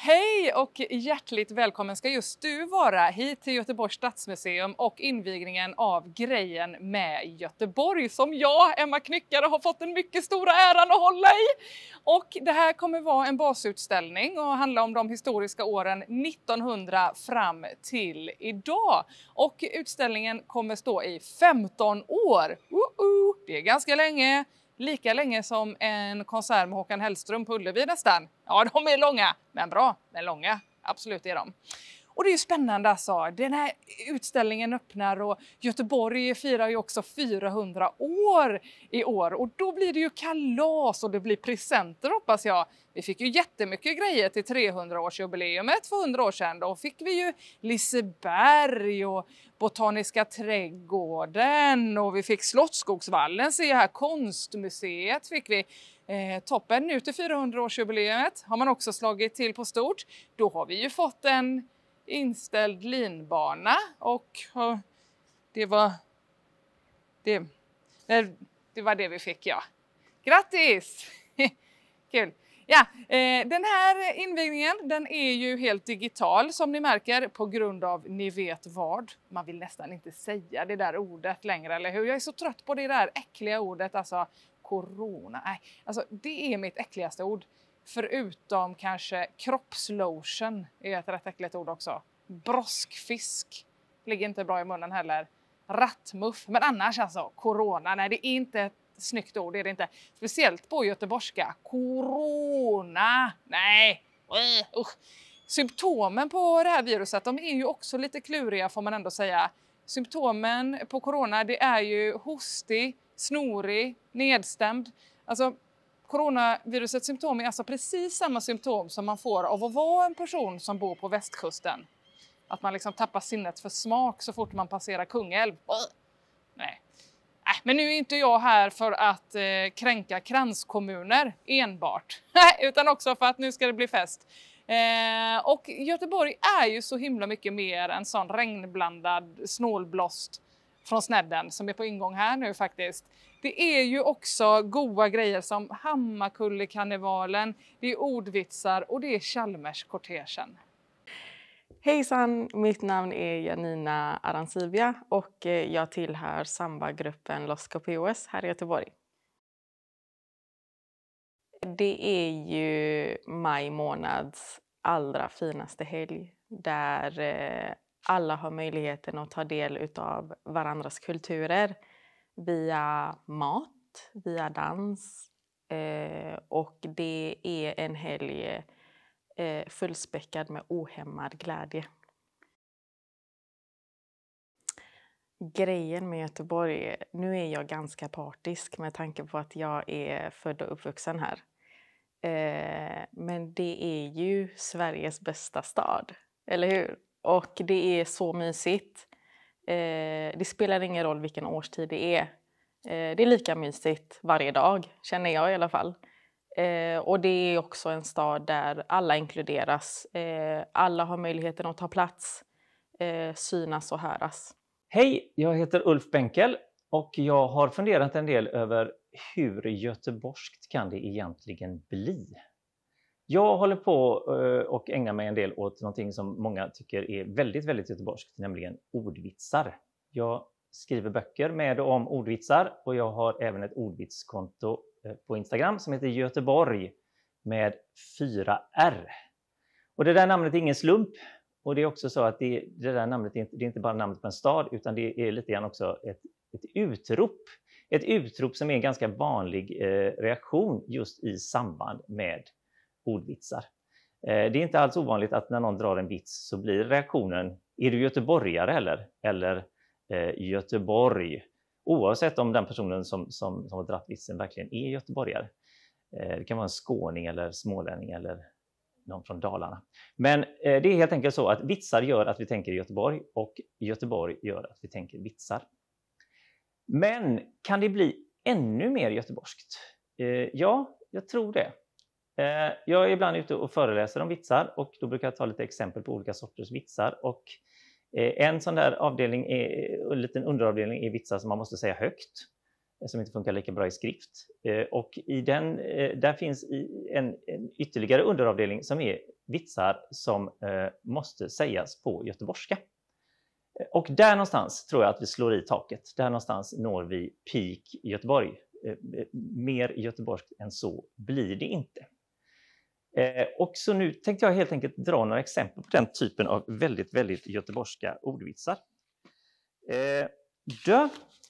Hej och hjärtligt välkommen ska just du vara hit till Göteborgs stadsmuseum och invigningen av Grejen med Göteborg som jag, Emma Knyckare, har fått den mycket stora äran att hålla i. Och det här kommer vara en basutställning och handla om de historiska åren 1900 fram till idag. Och utställningen kommer stå i 15 år. Uh -uh, det är ganska länge lika länge som en konsert med Håkan Hellström på Ullevi nästan. Ja, de är långa, men bra, men långa. Absolut är de. Och det är ju spännande alltså. Den här utställningen öppnar och Göteborg firar ju också 400 år i år och då blir det ju kalas och det blir presenter hoppas jag. Vi fick ju jättemycket grejer till 300-årsjubileumet för 100 år sedan. Då fick vi ju Liseberg och Botaniska trädgården och vi fick Slottsskogsvallen, se här, konstmuseet fick vi. Eh, toppen nu till 400-årsjubileet har man också slagit till på stort. Då har vi ju fått en inställd linbana och, och det var det, det var det vi fick ja. Grattis! Kul! Ja, eh, den här invigningen den är ju helt digital som ni märker på grund av ni vet vad. Man vill nästan inte säga det där ordet längre, eller hur? Jag är så trött på det där äckliga ordet, alltså corona. Nej, alltså det är mitt äckligaste ord. Förutom kanske kroppslotion är ett rätt äckligt ord också. Broskfisk ligger inte bra i munnen heller. Rattmuff, men annars alltså corona, nej det är inte ett snyggt ord, det är det inte. Speciellt på göteborgska. Corona, nej, usch. Symptomen på det här viruset, de är ju också lite kluriga får man ändå säga. Symptomen på corona, det är ju hostig, snorig, nedstämd. Alltså coronavirusets symptom är alltså precis samma symptom som man får av att vara en person som bor på västkusten. Att man liksom tappar sinnet för smak så fort man passerar Kungälv. Nej. Äh, men nu är inte jag här för att eh, kränka kranskommuner enbart, utan också för att nu ska det bli fest. Eh, och Göteborg är ju så himla mycket mer en sån regnblandad snålblåst från snedden som är på ingång här nu faktiskt. Det är ju också goa grejer som Hammarkullekarnevalen, det är ordvitsar och det är Chalmerskortegen. Hejsan! Mitt namn är Janina Aransivia och eh, jag tillhör sambagruppen Los Copios här i Göteborg. Det är ju maj månads allra finaste helg där eh, alla har möjligheten att ta del av varandras kulturer via mat, via dans eh, och det är en helg eh, fullspäckad med ohämmad glädje. Grejen med Göteborg, nu är jag ganska partisk med tanke på att jag är född och uppvuxen här. Eh, men det är ju Sveriges bästa stad, eller hur? Och det är så mysigt. Eh, det spelar ingen roll vilken årstid det är. Eh, det är lika mysigt varje dag, känner jag i alla fall. Eh, och det är också en stad där alla inkluderas. Eh, alla har möjligheten att ta plats, eh, synas och höras. Hej, jag heter Ulf Benkel och jag har funderat en del över hur göteborgskt kan det egentligen bli? Jag håller på eh, och ägnar mig en del åt någonting som många tycker är väldigt, väldigt göteborgskt, nämligen ordvitsar. Jag skriver böcker med och om ordvitsar och jag har även ett ordvitskonto eh, på Instagram som heter Göteborg med 4R. Och det där namnet är ingen slump. Och det är också så att det, det där namnet är inte, det är inte bara namnet på en stad utan det är lite grann också ett, ett utrop. Ett utrop som är en ganska vanlig eh, reaktion just i samband med ordvitsar. Eh, det är inte alls ovanligt att när någon drar en vits så blir reaktionen Är du göteborgare eller? Eller eh, Göteborg? Oavsett om den personen som, som, som har dratt vitsen verkligen är göteborgare. Eh, det kan vara en skåning eller smålänning eller någon från Dalarna. Men det är helt enkelt så att vitsar gör att vi tänker Göteborg och Göteborg gör att vi tänker vitsar. Men kan det bli ännu mer göteborgskt? Ja, jag tror det. Eh, jag är ibland ute och föreläser om vitsar och då brukar jag ta lite exempel på olika sorters vitsar. Och Eh, en sån där avdelning är, eh, en liten underavdelning är vitsar som man måste säga högt. Eh, som inte funkar lika bra i skrift. Och i den, där finns en, en ytterligare underavdelning som är vitsar som måste sägas på göteborgska. Och där någonstans tror jag att vi slår i taket. Där någonstans når vi peak Göteborg. Mer göteborgskt än så blir det inte. Eh, och så nu tänkte jag helt enkelt dra några exempel på den typen av väldigt, väldigt göteborgska ordvitsar. Eh, dö.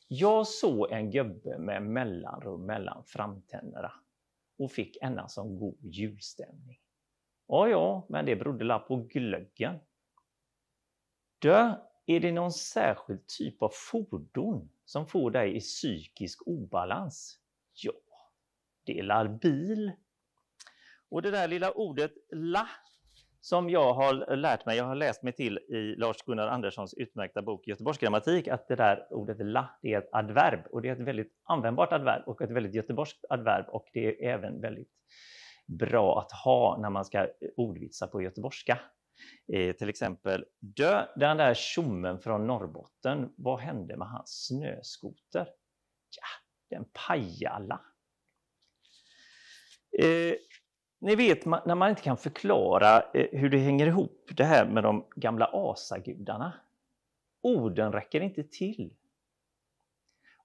Jag såg en gubbe med mellanrum mellan framtänderna och fick en som god julstämning. Ja, ja, men det berodde la på glöggen. Dö. Är det någon särskild typ av fordon som får dig i psykisk obalans? Ja, det är bil, och det där lilla ordet la som jag har lärt mig, jag har läst mig till i Lars-Gunnar Anderssons utmärkta bok Göteborgs grammatik, att det där ordet la, det är ett adverb och det är ett väldigt användbart adverb och ett väldigt göteborgskt adverb och det är även väldigt bra att ha när man ska ordvitsa på göteborgska. Eh, till exempel, dö, den där tjommen från Norrbotten, vad hände med hans snöskoter? Ja, den pajala. Eh, ni vet när man inte kan förklara eh, hur det hänger ihop det här med de gamla asagudarna. Orden räcker inte till.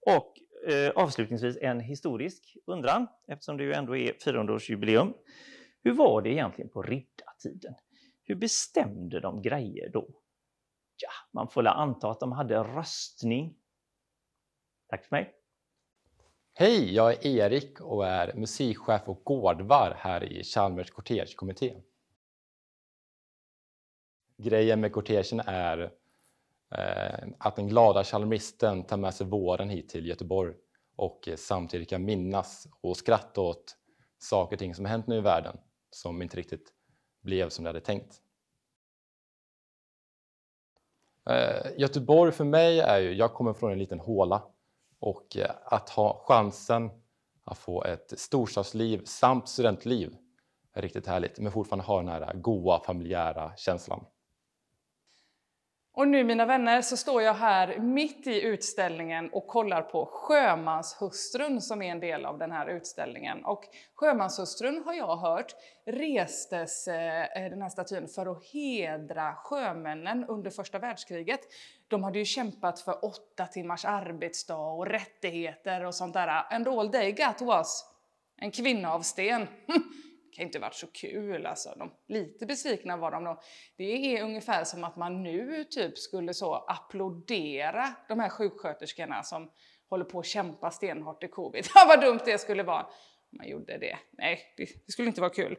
Och eh, avslutningsvis en historisk undran, eftersom det ju ändå är 400-årsjubileum. Hur var det egentligen på riddartiden? Hur bestämde de grejer då? Ja, man får anta att de hade röstning. Tack för mig. Hej, jag är Erik och är musikchef och gårdvar här i Chalmers kortegekommitté. Grejen med kortegen är eh, att den glada chalmisten tar med sig våren hit till Göteborg och samtidigt kan minnas och skratta åt saker och ting som hänt nu i världen som inte riktigt blev som det hade tänkt. Eh, Göteborg för mig är ju, jag kommer från en liten håla och eh, att ha chansen att få ett storstadsliv samt studentliv är riktigt härligt, men fortfarande ha den här goa familjära känslan. Och nu mina vänner så står jag här mitt i utställningen och kollar på Sjömanshustrun som är en del av den här utställningen. Och Sjömanshustrun har jag hört restes eh, den här statyn för att hedra sjömännen under första världskriget. De hade ju kämpat för åtta timmars arbetsdag och rättigheter och sånt där. And all they got was en kvinna av sten. kan inte varit så kul alltså. De, lite besvikna var de nog. Det är ungefär som att man nu typ skulle så applådera de här sjuksköterskorna som håller på att kämpa stenhårt i covid. vad dumt det skulle vara om man gjorde det. Nej, det, det skulle inte vara kul.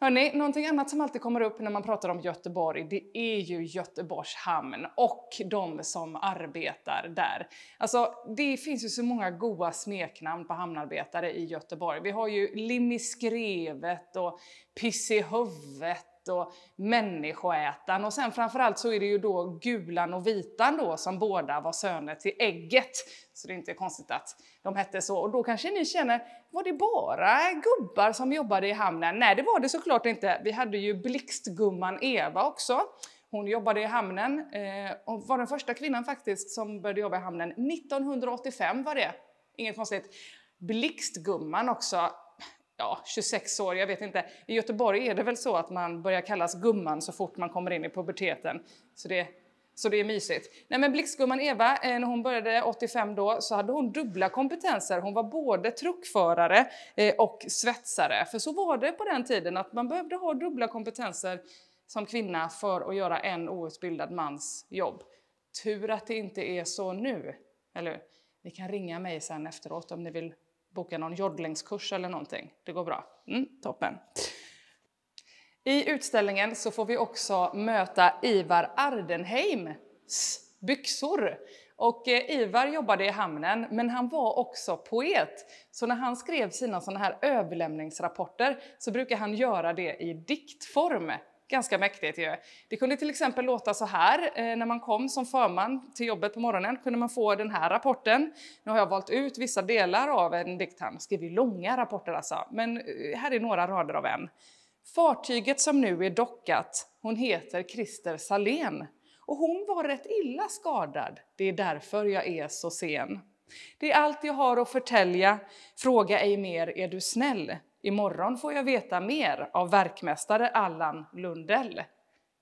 Hörrni, någonting annat som alltid kommer upp när man pratar om Göteborg, det är ju Göteborgs hamn och de som arbetar där. Alltså, det finns ju så många goda smeknamn på hamnarbetare i Göteborg. Vi har ju Limmiskrevet och Piss i huvudet och Människoätaren och sen framförallt så är det ju då Gulan och Vitan då som båda var söner till Ägget. Så det är inte konstigt att de hette så. Och då kanske ni känner, var det bara gubbar som jobbade i hamnen? Nej, det var det såklart inte. Vi hade ju blixtgumman Eva också. Hon jobbade i hamnen eh, och var den första kvinnan faktiskt som började jobba i hamnen. 1985 var det. Inget konstigt. Blixtgumman också ja, 26 år, jag vet inte. I Göteborg är det väl så att man börjar kallas gumman så fort man kommer in i puberteten. Så det, så det är mysigt. Nej, men blixtgumman Eva, eh, när hon började 85 då, så hade hon dubbla kompetenser. Hon var både truckförare eh, och svetsare. För så var det på den tiden, att man behövde ha dubbla kompetenser som kvinna för att göra en outbildad mans jobb. Tur att det inte är så nu, eller Ni kan ringa mig sen efteråt om ni vill boka någon joddlingskurs eller någonting. Det går bra. Mm, toppen. I utställningen så får vi också möta Ivar Ardenheims byxor. Och eh, Ivar jobbade i hamnen, men han var också poet. Så när han skrev sina såna här överlämningsrapporter så brukar han göra det i diktform. Ganska mäktigt ju. Det kunde till exempel låta så här eh, när man kom som förman till jobbet på morgonen kunde man få den här rapporten. Nu har jag valt ut vissa delar av en dikt, han skriver långa rapporter alltså, men eh, här är några rader av en. Fartyget som nu är dockat, hon heter Christer Salén och hon var rätt illa skadad, det är därför jag är så sen. Det är allt jag har att förtälja. Fråga ej mer, är du snäll? Imorgon får jag veta mer av verkmästare Allan Lundell.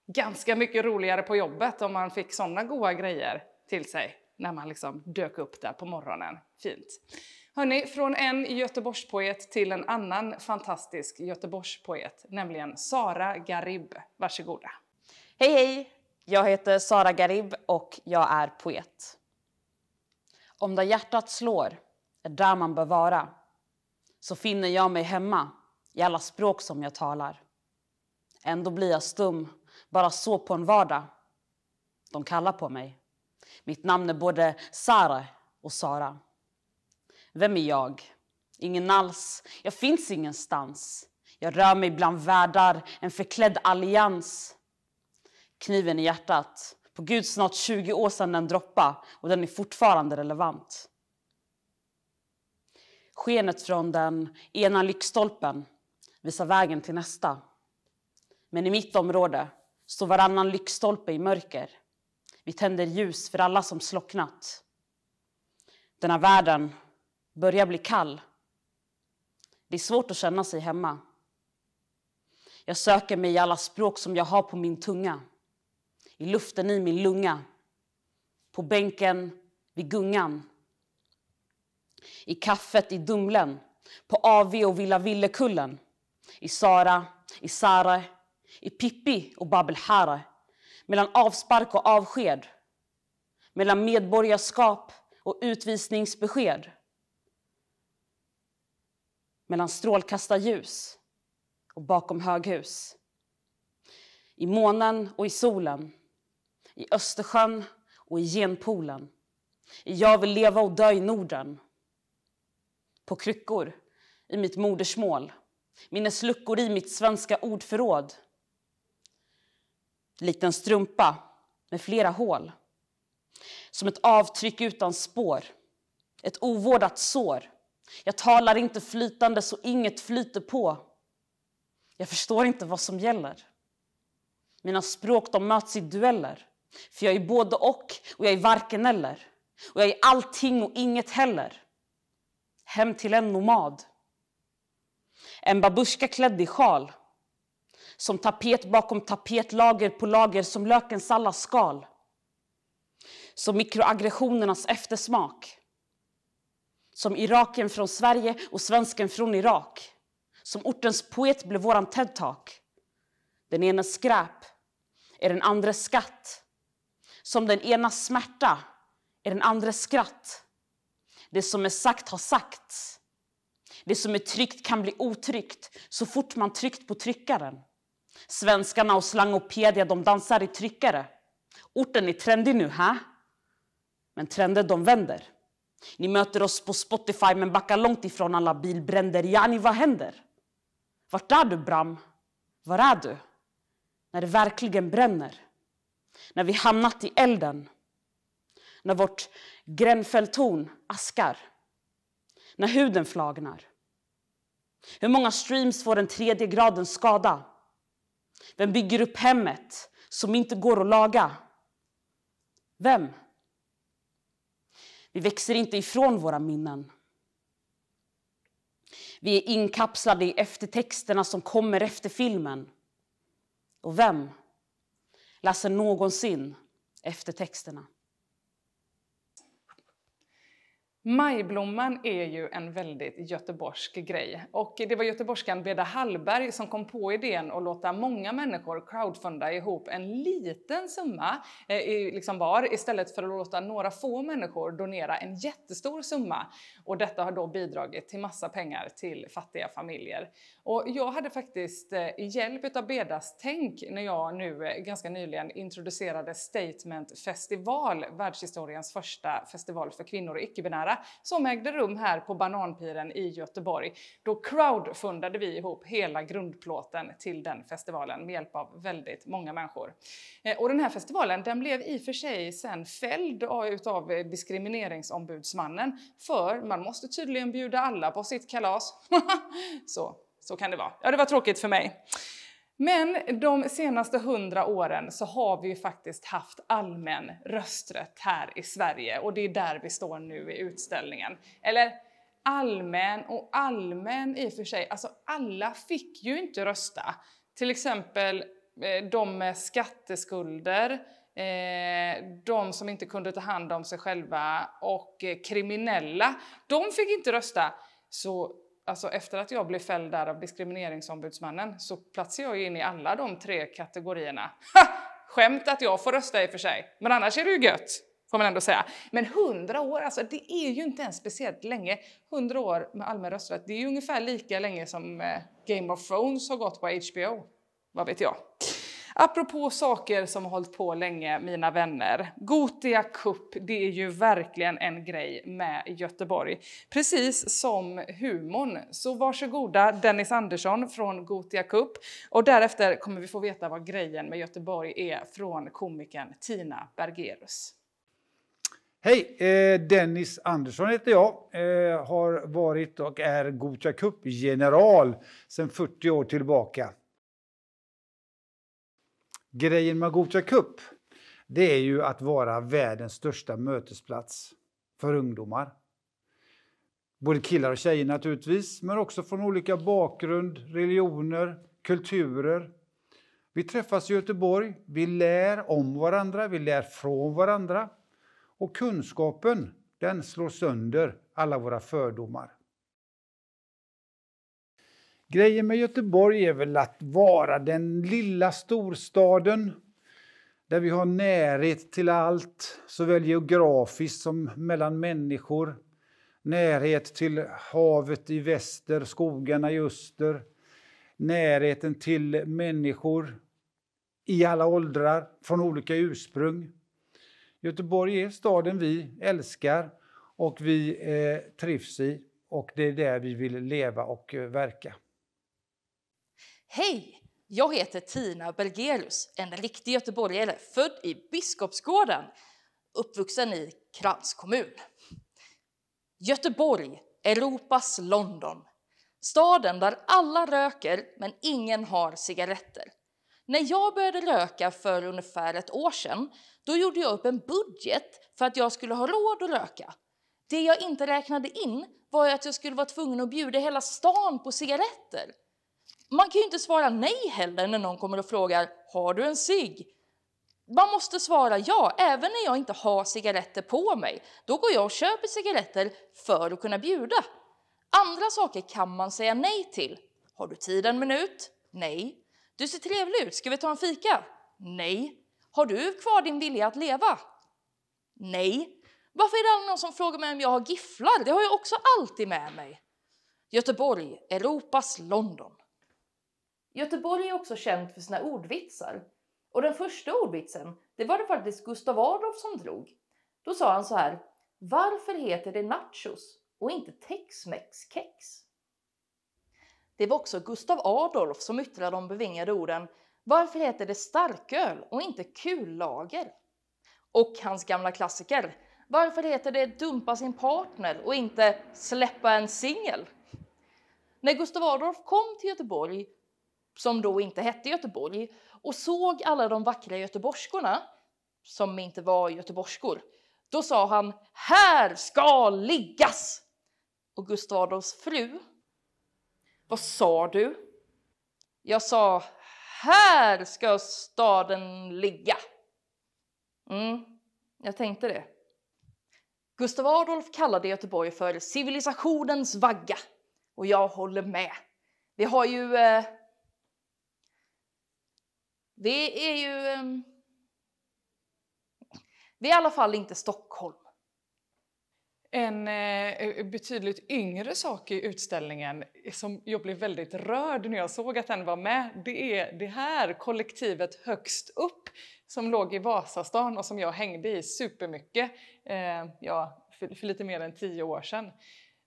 Ganska mycket roligare på jobbet om man fick sådana goda grejer till sig när man liksom dök upp där på morgonen. Fint. Hörni, från en Göteborgspoet till en annan fantastisk Göteborgspoet, nämligen Sara Garib. Varsågoda. Hej hej! Jag heter Sara Garib och jag är poet. Om där hjärtat slår är där man bör vara så finner jag mig hemma i alla språk som jag talar. Ändå blir jag stum, bara så på en vardag. De kallar på mig. Mitt namn är både Sara och Sara. Vem är jag? Ingen alls. Jag finns ingenstans. Jag rör mig bland världar, en förklädd allians. Kniven i hjärtat. På Gud, snart 20 år sedan den droppa' och den är fortfarande relevant. Skenet från den ena lyktstolpen visar vägen till nästa. Men i mitt område står varannan lyktstolpe i mörker. Vi tänder ljus för alla som slocknat. Den här världen börjar bli kall. Det är svårt att känna sig hemma. Jag söker mig i alla språk som jag har på min tunga. I luften i min lunga. På bänken vid gungan. I kaffet i Dumlen. På AV och Villa Villekullen. I Sara, i Sare, i Pippi och Babelhara. Mellan avspark och avsked. Mellan medborgarskap och utvisningsbesked mellan strålkastarljus och bakom höghus. I månen och i solen, i Östersjön och i genpolen. I jag vill leva och dö i Norden. På kryckor, i mitt modersmål. Minnesluckor i mitt svenska ordförråd. Likt en strumpa med flera hål. Som ett avtryck utan spår. Ett ovårdat sår jag talar inte flytande så inget flyter på. Jag förstår inte vad som gäller. Mina språk de möts i dueller. För jag är både och och jag är varken eller. Och jag är allting och inget heller. Hem till en nomad. En babuska klädd i sjal. Som tapet bakom tapet, lager på lager som lökens alla skal. Som mikroaggressionernas eftersmak. Som Iraken från Sverige och svensken från Irak. Som ortens poet blev våran TED-talk. Den ena skräp är den andres skatt. Som den ena smärta är den andres skratt. Det som är sagt har sagts. Det som är tryggt kan bli otryggt så fort man tryckt på tryckaren. Svenskarna och slangopedia de dansar i tryckare. Orten är trendig nu, ha? Men trender de vänder. Ni möter oss på Spotify men backar långt ifrån alla bilbränder. Yani, vad händer? Vart är du, Bram? Var är du? När det verkligen bränner. När vi hamnat i elden. När vårt Grenfelltorn askar. När huden flagnar. Hur många streams får den tredje gradens skada? Vem bygger upp hemmet som inte går att laga? Vem? Vi växer inte ifrån våra minnen. Vi är inkapslade i eftertexterna som kommer efter filmen. Och vem läser någonsin eftertexterna? Majblomman är ju en väldigt göteborgsk grej och det var göteborgskan Beda Hallberg som kom på idén att låta många människor crowdfunda ihop en liten summa eh, liksom var istället för att låta några få människor donera en jättestor summa. Och detta har då bidragit till massa pengar till fattiga familjer. Och jag hade faktiskt eh, hjälp av Bedas tänk när jag nu eh, ganska nyligen introducerade Statement Festival, världshistoriens första festival för kvinnor och icke-binära som ägde rum här på Bananpiren i Göteborg. Då crowdfundade vi ihop hela grundplåten till den festivalen med hjälp av väldigt många människor. Eh, och den här festivalen den blev i och för sig sen fälld utav diskrimineringsombudsmannen för man måste tydligen bjuda alla på sitt kalas. så, så kan det vara. Ja, det var tråkigt för mig. Men de senaste hundra åren så har vi ju faktiskt haft allmän rösträtt här i Sverige och det är där vi står nu i utställningen. Eller allmän och allmän i och för sig, alltså alla fick ju inte rösta. Till exempel eh, de med skatteskulder, eh, de som inte kunde ta hand om sig själva och eh, kriminella, de fick inte rösta. Så alltså efter att jag blev fälld där av diskrimineringsombudsmannen så platsar jag in i alla de tre kategorierna. Ha! Skämt att jag får rösta i och för sig, men annars är det ju gött. Får man ändå säga. Men 100 år, alltså det är ju inte ens speciellt länge. 100 år med allmän rösträtt, det är ju ungefär lika länge som eh, Game of Thrones har gått på HBO. Vad vet jag? Apropå saker som har hållit på länge, mina vänner. Gotia Cup, det är ju verkligen en grej med Göteborg. Precis som humorn. Så varsågoda Dennis Andersson från Gotia Cup. Och därefter kommer vi få veta vad grejen med Göteborg är från komikern Tina Bergerus. Hej! Eh, Dennis Andersson heter jag. Eh, har varit och är Gothia Cup-general sedan 40 år tillbaka. Grejen med Gothia Cup, det är ju att vara världens största mötesplats för ungdomar. Både killar och tjejer naturligtvis, men också från olika bakgrund, religioner, kulturer. Vi träffas i Göteborg, vi lär om varandra, vi lär från varandra. Och kunskapen, den slår sönder alla våra fördomar. Grejen med Göteborg är väl att vara den lilla storstaden där vi har närhet till allt, såväl geografiskt som mellan människor. Närhet till havet i väster, skogarna i öster. Närheten till människor i alla åldrar, från olika ursprung. Göteborg är staden vi älskar och vi eh, trivs i och det är där vi vill leva och eh, verka. Hej! Jag heter Tina Bergerus, en riktig göteborgare född i Biskopsgården, uppvuxen i Krans kommun. Göteborg, Europas London. Staden där alla röker men ingen har cigaretter. När jag började röka för ungefär ett år sedan, då gjorde jag upp en budget för att jag skulle ha råd att röka. Det jag inte räknade in var att jag skulle vara tvungen att bjuda hela stan på cigaretter. Man kan ju inte svara nej heller när någon kommer och frågar har du en cigg? Man måste svara ja, även när jag inte har cigaretter på mig. Då går jag och köper cigaretter för att kunna bjuda. Andra saker kan man säga nej till. Har du tid en minut? Nej. Du ser trevlig ut, ska vi ta en fika? Nej. Har du kvar din vilja att leva? Nej. Varför är det aldrig någon som frågar mig om jag har gifflar? Det har jag också alltid med mig. Göteborg, Europas London. Göteborg är också känt för sina ordvitsar. Och den första ordvitsen, det var det faktiskt Gustav Adolf som drog. Då sa han så här, varför heter det nachos och inte tex-mex-kex? Det var också Gustav Adolf som yttrade de bevingade orden Varför heter det starköl och inte kullager? Och hans gamla klassiker Varför heter det dumpa sin partner och inte släppa en singel? När Gustav Adolf kom till Göteborg, som då inte hette Göteborg, och såg alla de vackra göteborgskorna, som inte var göteborgskor, då sa han Här ska liggas! Och Gustav Adolfs fru vad sa du? Jag sa, här ska staden ligga. Mm, jag tänkte det. Gustav Adolf kallade Göteborg för civilisationens vagga. Och jag håller med. Vi har ju... Eh, det är ju... Ehm, det är i alla fall inte Stockholm. En eh, eh, betydligt yngre sak i utställningen som jag blev väldigt rörd när jag såg att den var med, det är det här kollektivet högst upp som låg i Vasastan och som jag hängde i supermycket eh, ja, för, för, lite mer än tio år sedan.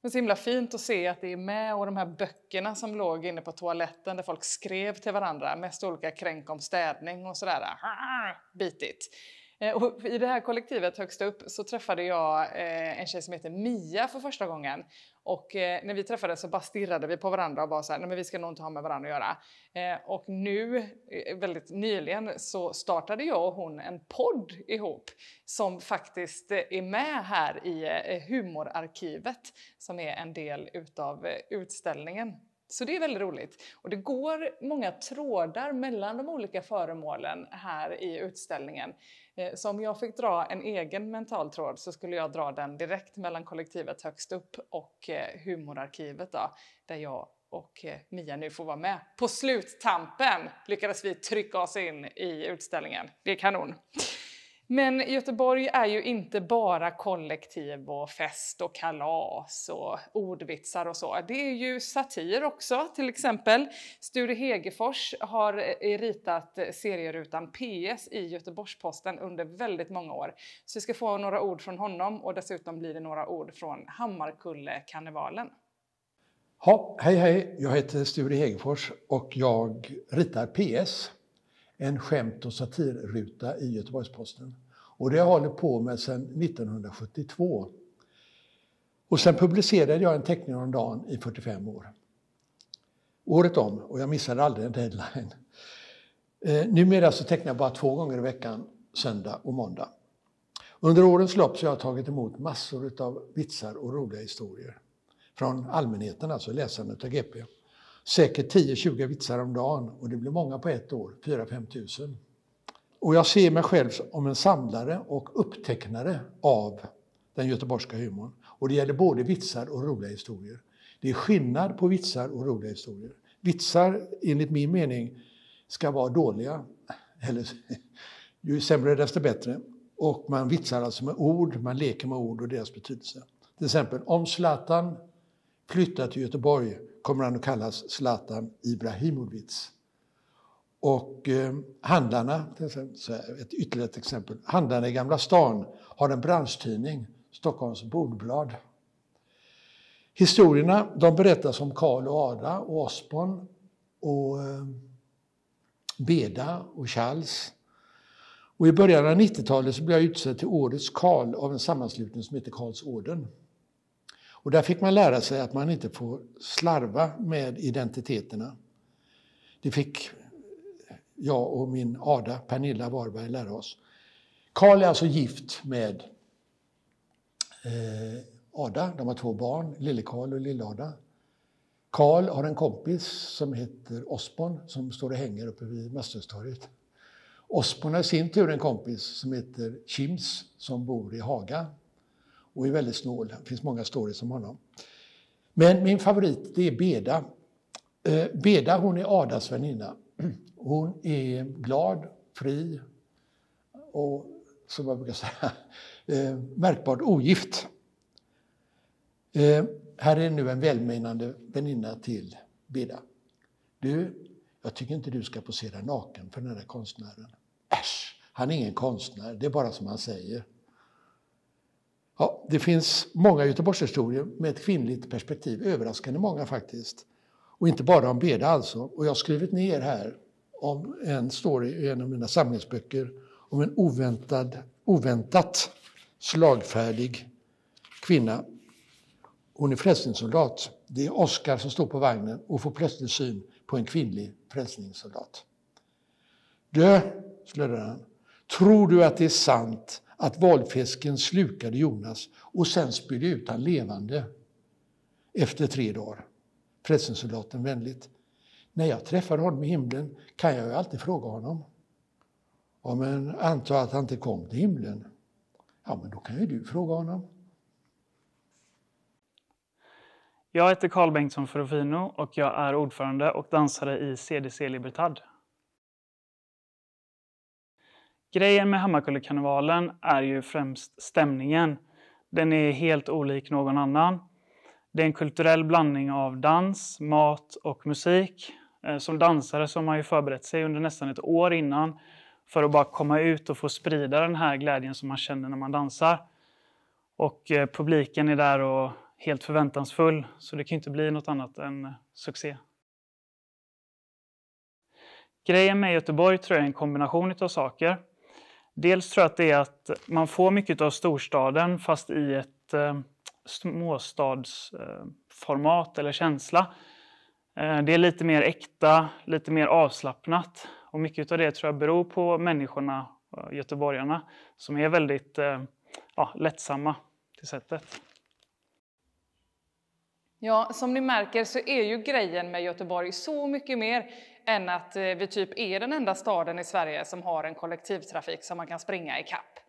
Det är så himla fint att se att det är med och de här böckerna som låg inne på toaletten där folk skrev till varandra, mest olika kränk om städning och sådär. Ah, bitigt. Eh, och I det här kollektivet högst upp så träffade jag eh, en tjej som heter Mia för första gången. Och eh, när vi träffades så bara stirrade vi på varandra och var så här, nej men vi ska nog inte ha med varandra att göra. och nu, väldigt nyligen, så startade jag och hon en podd ihop som faktiskt är med här i Humorarkivet som är en del utav utställningen. Så det är väldigt roligt. Och det går många trådar mellan de olika föremålen här i utställningen. Eh, så om jag fick dra en egen mental tråd så skulle jag dra den direkt mellan kollektivet högst upp och eh, humorarkivet då, där jag och eh, Mia nu får vara med. På sluttampen lyckades vi trycka oss in i utställningen. Det är kanon. Men Göteborg är ju inte bara kollektiv och fest och kalas och ordvitsar och så. Det är ju satir också, till exempel. Sture Hegefors har eh, ritat serierutan PS i Göteborgs-Posten under väldigt många år. Så vi ska få några ord från honom och dessutom blir det några ord från Hammarkullekarnevalen. Ha, hej hej, jag heter Sture Hegefors och jag ritar PS en skämt och satirruta i Göteborgs-Posten. Och det har jag hållit på med sedan 1972. Och sen publicerade jag en teckning om dagen i 45 år. Året om, och jag missade aldrig en deadline. Eh, numera så tecknar jag bara två gånger i veckan, söndag och måndag. Under årens lopp så har jag tagit emot massor av vitsar och roliga historier. Från allmänheten, alltså läsarna av GP säkert 10-20 vitsar om dagen och det blir många på ett år, 4-5 tusen. Och jag ser mig själv som en samlare och upptecknare av den göteborgska humorn. Och det gäller både vitsar och roliga historier. Det är skillnad på vitsar och roliga historier. Vitsar, enligt min mening, ska vara dåliga. Eller, ju sämre desto bättre. Och man vitsar alltså med ord, man leker med ord och deras betydelse. Till exempel, om Zlatan flyttar till Göteborg kommer han att kallas Zlatan Ibrahimovic. Och eh, handlarna, ett ytterligare ett exempel, handlarna i Gamla stan har en branschtidning, Stockholms Bordblad. Historierna de berättas om Karl och Ada och Osborn och eh, Beda och Charles. Och I början av 90-talet blev jag utsedd till Årets Karl av en sammanslutning som heter Karlsorden. Och där fick man lära sig att man inte får slarva med identiteterna. Det fick jag och min Ada, Pernilla Warberg, lära oss. Karl är alltså gift med eh, Ada, de har två barn, Lille-Karl och Lill-Ada. Karl har en kompis som heter Osborn som står och hänger uppe vid Masthuggstorget. Osborn har i sin tur en kompis som heter Chims som bor i Haga och är väldigt snål. Det finns många stories om honom. Men min favorit det är Beda. Eh, Beda hon är Adas väninna. Hon är glad, fri och som jag brukar säga, eh, märkbart ogift. Eh, här är nu en välmenande väninna till Beda. Du, jag tycker inte du ska posera naken för den där konstnären. Äsch, han är ingen konstnär, det är bara som han säger. Ja, det finns många Göteborgshistorier med ett kvinnligt perspektiv, överraskande många faktiskt. Och inte bara om Beda alltså. Och jag har skrivit ner här om en story i en av mina samlingsböcker om en oväntad, oväntat slagfärdig kvinna. Hon är frälsningssoldat. Det är Oskar som står på vagnen och får plötsligt syn på en kvinnlig frälsningssoldat. Dö, slödar han, tror du att det är sant att valfisken slukade Jonas och sen spydde ut han levande efter tre dagar. Prästensoldaten vänligt. När jag träffar honom i himlen kan jag ju alltid fråga honom. Ja, men anta att han inte kom till himlen. Ja, men då kan ju du fråga honom. Jag heter Karl Bengtsson Ferrofino och jag är ordförande och dansare i CDC Libertad. Grejen med Hammarkullekarnevalen är ju främst stämningen. Den är helt olik någon annan. Det är en kulturell blandning av dans, mat och musik. Eh, som dansare så har man ju förberett sig under nästan ett år innan för att bara komma ut och få sprida den här glädjen som man känner när man dansar. Och eh, publiken är där och helt förväntansfull, så det kan inte bli något annat än succé. Grejen med Göteborg tror jag är en kombination av saker. Dels tror jag att det är att man får mycket av storstaden fast i ett eh, småstadsformat eh, eller känsla. Eh, det är lite mer äkta, lite mer avslappnat och mycket av det tror jag beror på människorna, eh, göteborgarna, som är väldigt eh, ja, lättsamma till sättet. Ja, som ni märker så är ju grejen med Göteborg så mycket mer än att eh, vi typ är den enda staden i Sverige som har en kollektivtrafik som man kan springa i kapp.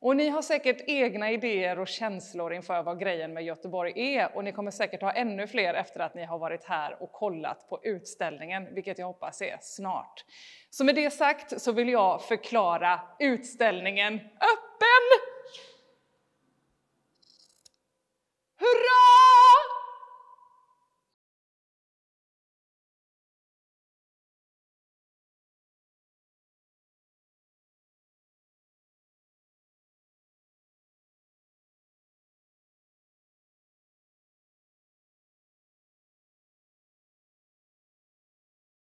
Och ni har säkert egna idéer och känslor inför vad grejen med Göteborg är och ni kommer säkert ha ännu fler efter att ni har varit här och kollat på utställningen, vilket jag hoppas är snart. Så med det sagt så vill jag förklara utställningen